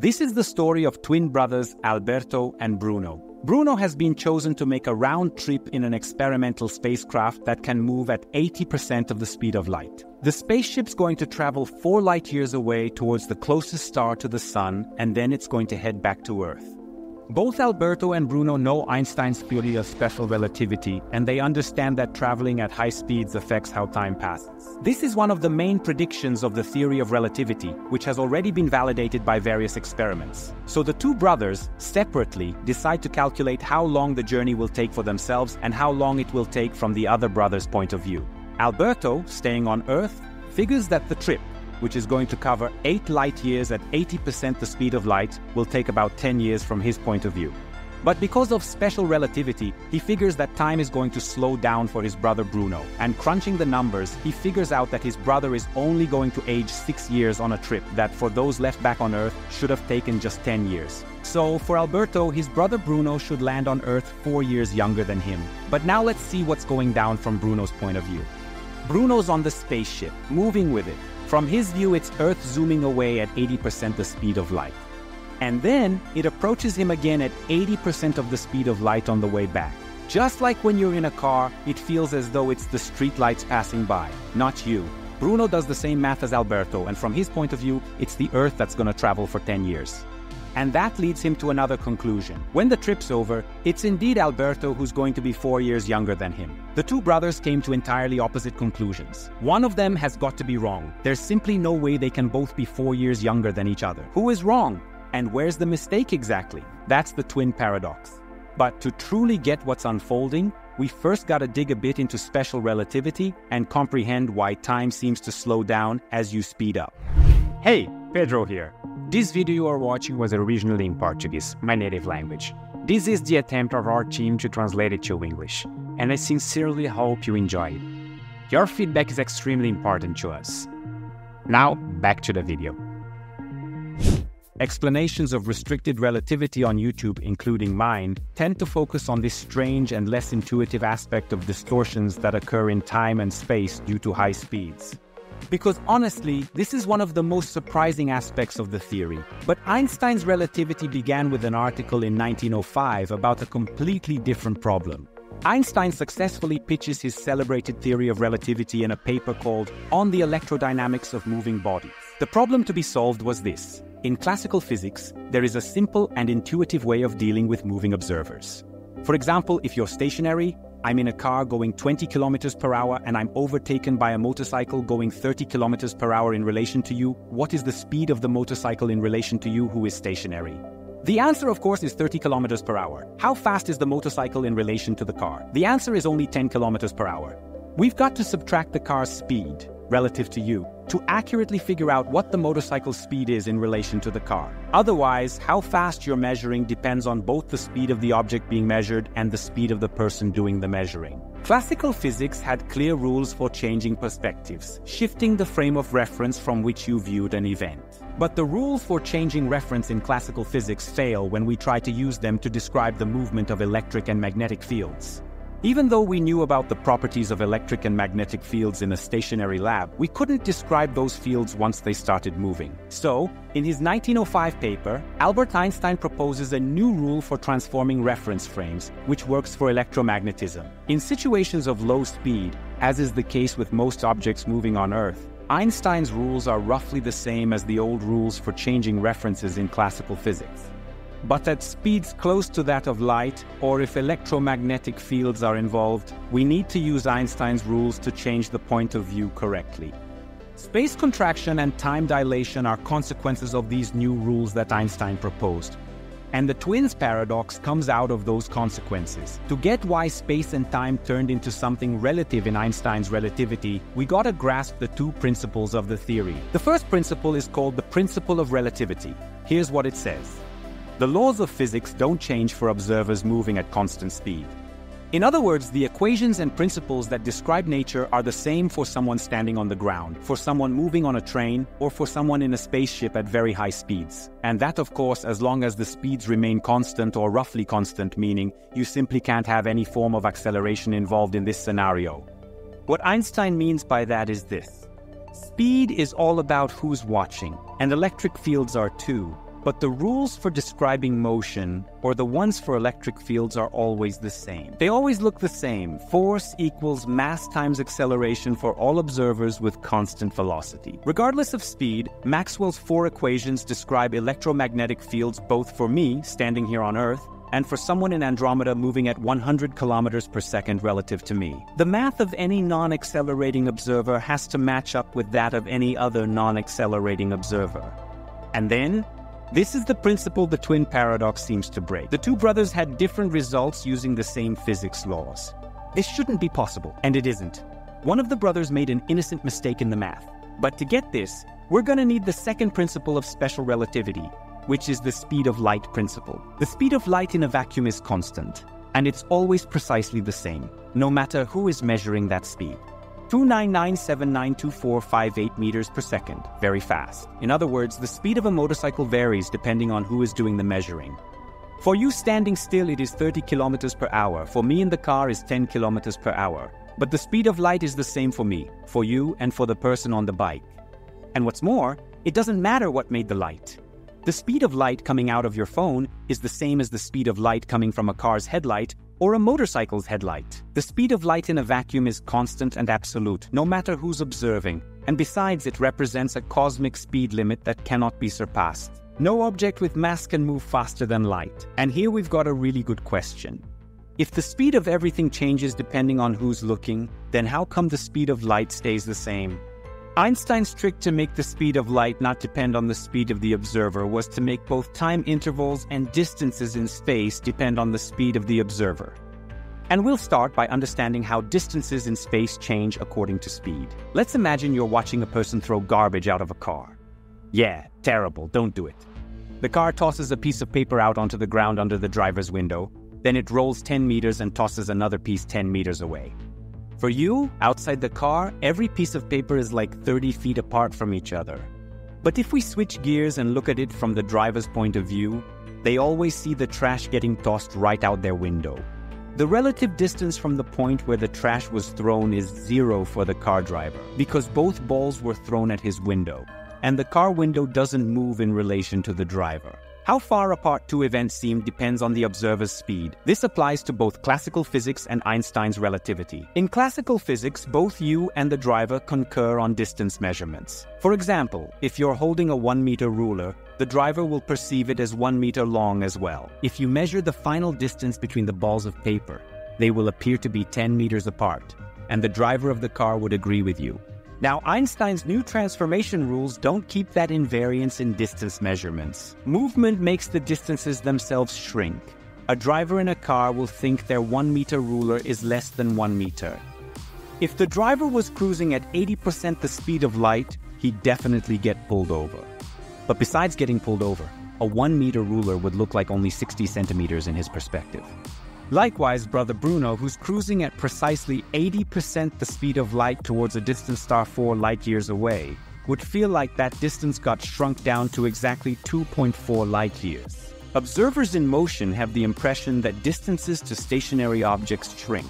This is the story of twin brothers Alberto and Bruno. Bruno has been chosen to make a round trip in an experimental spacecraft that can move at 80% of the speed of light. The spaceship's going to travel four light years away towards the closest star to the Sun, and then it's going to head back to Earth. Both Alberto and Bruno know Einstein's theory of special relativity, and they understand that traveling at high speeds affects how time passes. This is one of the main predictions of the theory of relativity, which has already been validated by various experiments. So the two brothers, separately, decide to calculate how long the journey will take for themselves and how long it will take from the other brother's point of view. Alberto, staying on Earth, figures that the trip, which is going to cover 8 light years at 80% the speed of light, will take about 10 years from his point of view. But because of special relativity, he figures that time is going to slow down for his brother Bruno. And crunching the numbers, he figures out that his brother is only going to age 6 years on a trip that for those left back on Earth should have taken just 10 years. So for Alberto, his brother Bruno should land on Earth 4 years younger than him. But now let's see what's going down from Bruno's point of view. Bruno's on the spaceship, moving with it. From his view, it's Earth zooming away at 80% the speed of light. And then it approaches him again at 80% of the speed of light on the way back. Just like when you're in a car, it feels as though it's the streetlights passing by, not you. Bruno does the same math as Alberto, and from his point of view, it's the Earth that's to travel for 10 years. And that leads him to another conclusion. When the trip's over, it's indeed Alberto who's going to be four years younger than him. The two brothers came to entirely opposite conclusions. One of them has got to be wrong. There's simply no way they can both be four years younger than each other. Who is wrong? And where's the mistake exactly? That's the twin paradox. But to truly get what's unfolding, we first gotta dig a bit into special relativity and comprehend why time seems to slow down as you speed up. Hey, Pedro here. This video you are watching was originally in Portuguese, my native language. This is the attempt of our team to translate it to English, and I sincerely hope you enjoy it. Your feedback is extremely important to us. Now, back to the video. Explanations of restricted relativity on YouTube, including mine, tend to focus on this strange and less intuitive aspect of distortions that occur in time and space due to high speeds. Because honestly, this is one of the most surprising aspects of the theory. But Einstein's relativity began with an article in 1905 about a completely different problem. Einstein successfully pitches his celebrated theory of relativity in a paper called On the Electrodynamics of Moving Bodies. The problem to be solved was this. In classical physics, there is a simple and intuitive way of dealing with moving observers. For example, if you're stationary, I'm in a car going 20 kilometers per hour and I'm overtaken by a motorcycle going 30 kilometers per hour in relation to you, what is the speed of the motorcycle in relation to you who is stationary? The answer, of course, is 30 kilometers per hour. How fast is the motorcycle in relation to the car? The answer is only 10 kilometers per hour. We've got to subtract the car's speed relative to you to accurately figure out what the motorcycle's speed is in relation to the car. Otherwise, how fast you're measuring depends on both the speed of the object being measured and the speed of the person doing the measuring. Classical physics had clear rules for changing perspectives, shifting the frame of reference from which you viewed an event. But the rules for changing reference in classical physics fail when we try to use them to describe the movement of electric and magnetic fields. Even though we knew about the properties of electric and magnetic fields in a stationary lab, we couldn't describe those fields once they started moving. So, in his 1905 paper, Albert Einstein proposes a new rule for transforming reference frames, which works for electromagnetism. In situations of low speed, as is the case with most objects moving on Earth, Einstein's rules are roughly the same as the old rules for changing references in classical physics but at speeds close to that of light, or if electromagnetic fields are involved, we need to use Einstein's rules to change the point of view correctly. Space contraction and time dilation are consequences of these new rules that Einstein proposed. And the twins paradox comes out of those consequences. To get why space and time turned into something relative in Einstein's relativity, we gotta grasp the two principles of the theory. The first principle is called the principle of relativity. Here's what it says. The laws of physics don't change for observers moving at constant speed. In other words, the equations and principles that describe nature are the same for someone standing on the ground, for someone moving on a train, or for someone in a spaceship at very high speeds. And that, of course, as long as the speeds remain constant or roughly constant, meaning you simply can't have any form of acceleration involved in this scenario. What Einstein means by that is this. Speed is all about who's watching, and electric fields are too. But the rules for describing motion, or the ones for electric fields, are always the same. They always look the same. Force equals mass times acceleration for all observers with constant velocity. Regardless of speed, Maxwell's four equations describe electromagnetic fields both for me, standing here on Earth, and for someone in Andromeda moving at 100 kilometers per second relative to me. The math of any non accelerating observer has to match up with that of any other non accelerating observer. And then, this is the principle the twin paradox seems to break. The two brothers had different results using the same physics laws. This shouldn't be possible, and it isn't. One of the brothers made an innocent mistake in the math. But to get this, we're going to need the second principle of special relativity, which is the speed of light principle. The speed of light in a vacuum is constant, and it's always precisely the same, no matter who is measuring that speed. 299792458 meters per second, very fast. In other words, the speed of a motorcycle varies depending on who is doing the measuring. For you standing still, it is 30 kilometers per hour. For me in the car is 10 kilometers per hour. But the speed of light is the same for me, for you, and for the person on the bike. And what's more, it doesn't matter what made the light. The speed of light coming out of your phone is the same as the speed of light coming from a car's headlight or a motorcycle's headlight. The speed of light in a vacuum is constant and absolute, no matter who's observing, and besides, it represents a cosmic speed limit that cannot be surpassed. No object with mass can move faster than light. And here we've got a really good question. If the speed of everything changes depending on who's looking, then how come the speed of light stays the same? Einstein's trick to make the speed of light not depend on the speed of the observer was to make both time intervals and distances in space depend on the speed of the observer. And we'll start by understanding how distances in space change according to speed. Let's imagine you're watching a person throw garbage out of a car. Yeah, terrible, don't do it. The car tosses a piece of paper out onto the ground under the driver's window, then it rolls 10 meters and tosses another piece 10 meters away. For you, outside the car, every piece of paper is like 30 feet apart from each other. But if we switch gears and look at it from the driver's point of view, they always see the trash getting tossed right out their window. The relative distance from the point where the trash was thrown is zero for the car driver, because both balls were thrown at his window, and the car window doesn't move in relation to the driver. How far apart two events seem depends on the observer's speed. This applies to both classical physics and Einstein's relativity. In classical physics, both you and the driver concur on distance measurements. For example, if you're holding a 1 meter ruler, the driver will perceive it as 1 meter long as well. If you measure the final distance between the balls of paper, they will appear to be 10 meters apart, and the driver of the car would agree with you. Now, Einstein's new transformation rules don't keep that invariance in distance measurements. Movement makes the distances themselves shrink. A driver in a car will think their 1 meter ruler is less than 1 meter. If the driver was cruising at 80% the speed of light, he'd definitely get pulled over. But besides getting pulled over, a 1 meter ruler would look like only 60 centimeters in his perspective. Likewise, brother Bruno, who's cruising at precisely 80% the speed of light towards a distant star 4 light years away, would feel like that distance got shrunk down to exactly 2.4 light years. Observers in motion have the impression that distances to stationary objects shrink.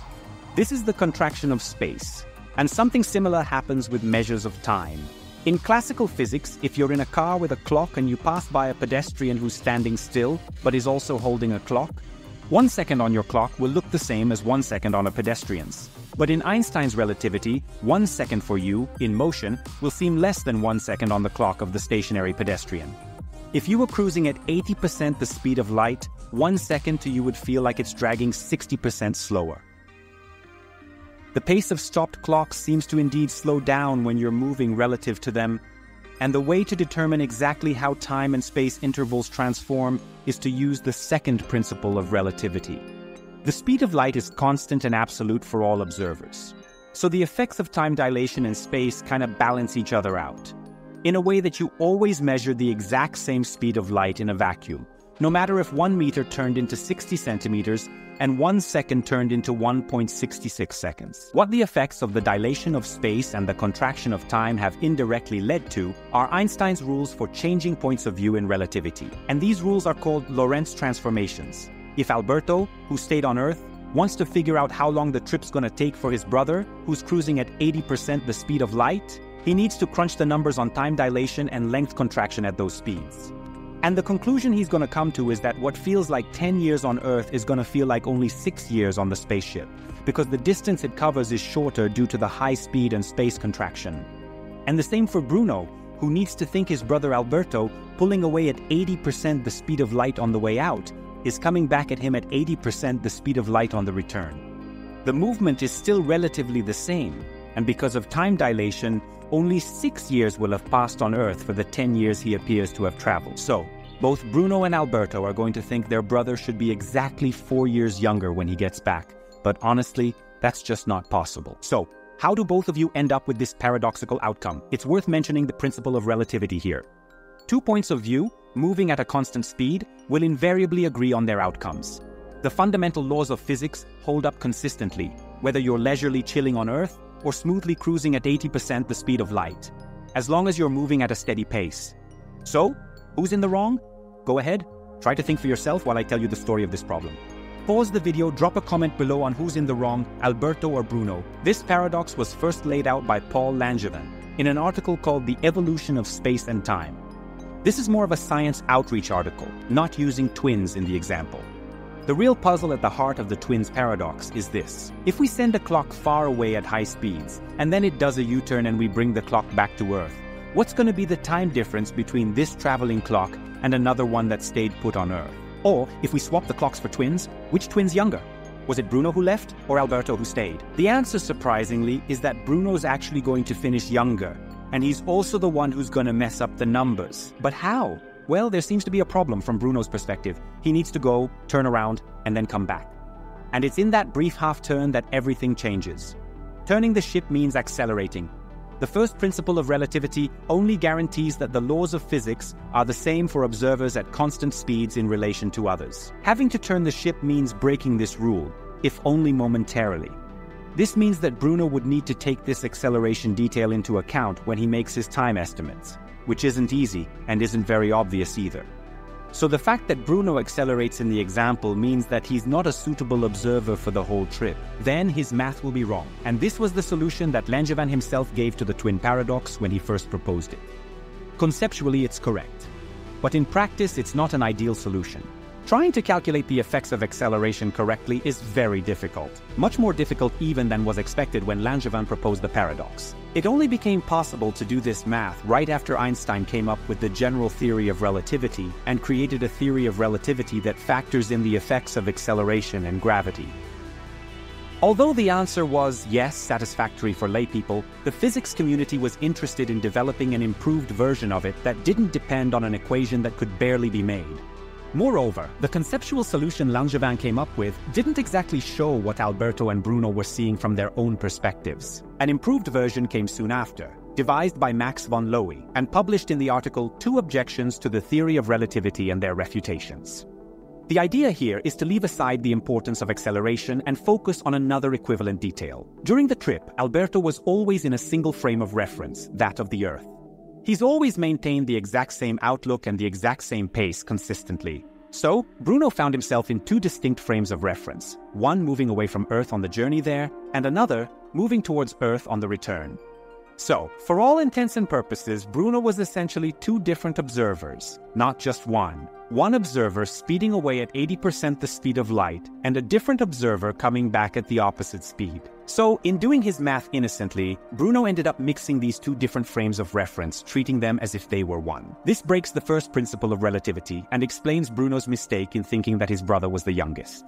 This is the contraction of space, and something similar happens with measures of time. In classical physics, if you're in a car with a clock and you pass by a pedestrian who's standing still but is also holding a clock, one second on your clock will look the same as one second on a pedestrian's. But in Einstein's relativity, one second for you, in motion, will seem less than one second on the clock of the stationary pedestrian. If you were cruising at 80% the speed of light, one second to you would feel like it's dragging 60% slower. The pace of stopped clocks seems to indeed slow down when you're moving relative to them and the way to determine exactly how time and space intervals transform is to use the second principle of relativity. The speed of light is constant and absolute for all observers. So the effects of time dilation and space kind of balance each other out. In a way that you always measure the exact same speed of light in a vacuum, no matter if one meter turned into 60 centimeters and one second turned into 1.66 seconds. What the effects of the dilation of space and the contraction of time have indirectly led to are Einstein's rules for changing points of view in relativity, and these rules are called Lorentz transformations. If Alberto, who stayed on Earth, wants to figure out how long the trip's gonna take for his brother, who's cruising at 80% the speed of light, he needs to crunch the numbers on time dilation and length contraction at those speeds. And the conclusion he's going to come to is that what feels like 10 years on Earth is going to feel like only 6 years on the spaceship, because the distance it covers is shorter due to the high speed and space contraction. And the same for Bruno, who needs to think his brother Alberto, pulling away at 80% the speed of light on the way out, is coming back at him at 80% the speed of light on the return. The movement is still relatively the same, and because of time dilation, only six years will have passed on Earth for the 10 years he appears to have traveled. So, both Bruno and Alberto are going to think their brother should be exactly four years younger when he gets back. But honestly, that's just not possible. So, how do both of you end up with this paradoxical outcome? It's worth mentioning the principle of relativity here. Two points of view, moving at a constant speed, will invariably agree on their outcomes. The fundamental laws of physics hold up consistently, whether you're leisurely chilling on Earth or smoothly cruising at 80% the speed of light, as long as you're moving at a steady pace. So, who's in the wrong? Go ahead, try to think for yourself while I tell you the story of this problem. Pause the video, drop a comment below on who's in the wrong, Alberto or Bruno. This paradox was first laid out by Paul Langevin in an article called The Evolution of Space and Time. This is more of a science outreach article, not using twins in the example. The real puzzle at the heart of the twins paradox is this. If we send a clock far away at high speeds, and then it does a U-turn and we bring the clock back to Earth, what's going to be the time difference between this traveling clock and another one that stayed put on Earth? Or, if we swap the clocks for twins, which twin's younger? Was it Bruno who left, or Alberto who stayed? The answer, surprisingly, is that Bruno's actually going to finish younger, and he's also the one who's going to mess up the numbers. But how? Well, there seems to be a problem from Bruno's perspective. He needs to go, turn around, and then come back. And it's in that brief half turn that everything changes. Turning the ship means accelerating. The first principle of relativity only guarantees that the laws of physics are the same for observers at constant speeds in relation to others. Having to turn the ship means breaking this rule, if only momentarily. This means that Bruno would need to take this acceleration detail into account when he makes his time estimates which isn't easy and isn't very obvious either. So the fact that Bruno accelerates in the example means that he's not a suitable observer for the whole trip. Then his math will be wrong. And this was the solution that Langevin himself gave to the twin paradox when he first proposed it. Conceptually, it's correct. But in practice, it's not an ideal solution. Trying to calculate the effects of acceleration correctly is very difficult, much more difficult even than was expected when Langevin proposed the paradox. It only became possible to do this math right after Einstein came up with the general theory of relativity and created a theory of relativity that factors in the effects of acceleration and gravity. Although the answer was yes, satisfactory for laypeople, the physics community was interested in developing an improved version of it that didn't depend on an equation that could barely be made. Moreover, the conceptual solution Langevin came up with didn't exactly show what Alberto and Bruno were seeing from their own perspectives. An improved version came soon after, devised by Max von Laue, and published in the article Two Objections to the Theory of Relativity and Their Refutations. The idea here is to leave aside the importance of acceleration and focus on another equivalent detail. During the trip, Alberto was always in a single frame of reference, that of the Earth. He's always maintained the exact same outlook and the exact same pace consistently. So, Bruno found himself in two distinct frames of reference one moving away from Earth on the journey there, and another moving towards Earth on the return. So, for all intents and purposes, Bruno was essentially two different observers, not just one. One observer speeding away at 80% the speed of light, and a different observer coming back at the opposite speed. So, in doing his math innocently, Bruno ended up mixing these two different frames of reference, treating them as if they were one. This breaks the first principle of relativity and explains Bruno's mistake in thinking that his brother was the youngest.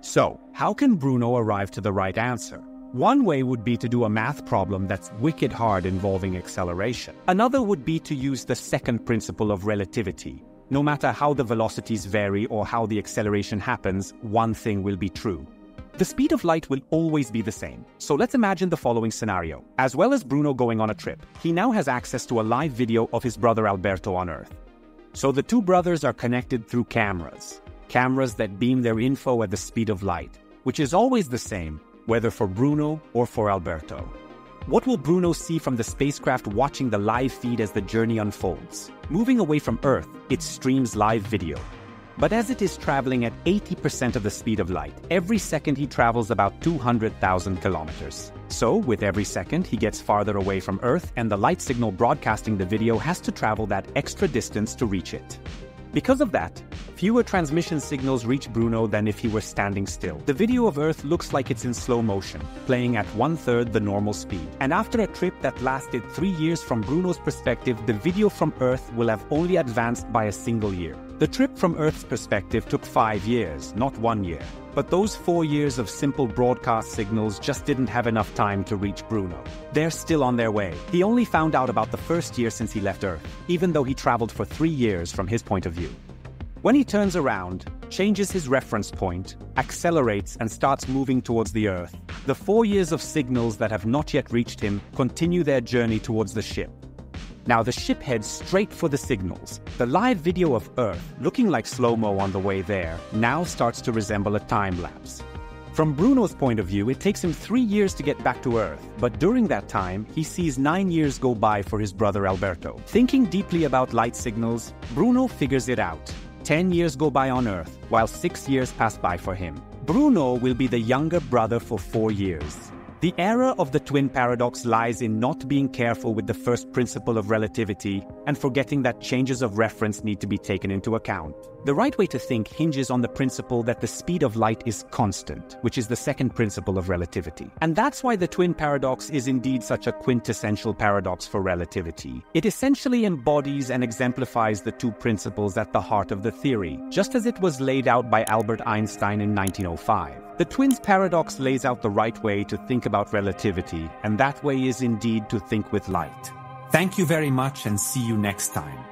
So, how can Bruno arrive to the right answer? One way would be to do a math problem that's wicked hard involving acceleration. Another would be to use the second principle of relativity. No matter how the velocities vary or how the acceleration happens, one thing will be true. The speed of light will always be the same. So let's imagine the following scenario. As well as Bruno going on a trip, he now has access to a live video of his brother Alberto on Earth. So the two brothers are connected through cameras. Cameras that beam their info at the speed of light, which is always the same, whether for Bruno or for Alberto. What will Bruno see from the spacecraft watching the live feed as the journey unfolds? Moving away from Earth, it streams live video. But as it is traveling at 80% of the speed of light, every second he travels about 200,000 kilometers. So, with every second, he gets farther away from Earth, and the light signal broadcasting the video has to travel that extra distance to reach it. Because of that, fewer transmission signals reach Bruno than if he were standing still. The video of Earth looks like it's in slow motion, playing at one-third the normal speed. And after a trip that lasted three years from Bruno's perspective, the video from Earth will have only advanced by a single year. The trip from Earth's perspective took five years, not one year. But those four years of simple broadcast signals just didn't have enough time to reach Bruno. They're still on their way. He only found out about the first year since he left Earth, even though he traveled for three years from his point of view. When he turns around, changes his reference point, accelerates and starts moving towards the Earth, the four years of signals that have not yet reached him continue their journey towards the ship. Now the ship heads straight for the signals. The live video of Earth, looking like slow-mo on the way there, now starts to resemble a time-lapse. From Bruno's point of view, it takes him three years to get back to Earth, but during that time, he sees nine years go by for his brother Alberto. Thinking deeply about light signals, Bruno figures it out. Ten years go by on Earth, while six years pass by for him. Bruno will be the younger brother for four years. The error of the twin paradox lies in not being careful with the first principle of relativity and forgetting that changes of reference need to be taken into account. The right way to think hinges on the principle that the speed of light is constant, which is the second principle of relativity. And that's why the twin paradox is indeed such a quintessential paradox for relativity. It essentially embodies and exemplifies the two principles at the heart of the theory, just as it was laid out by Albert Einstein in 1905. The twins paradox lays out the right way to think about relativity, and that way is indeed to think with light. Thank you very much and see you next time.